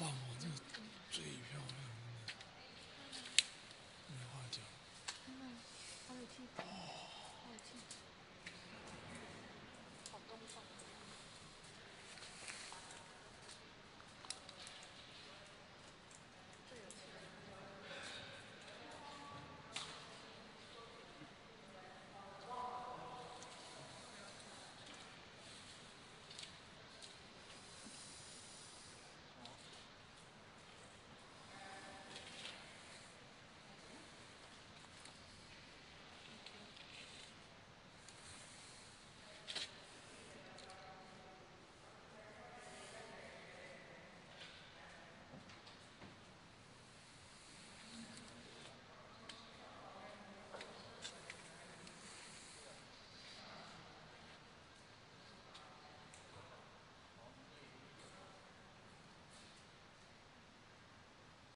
Tamam.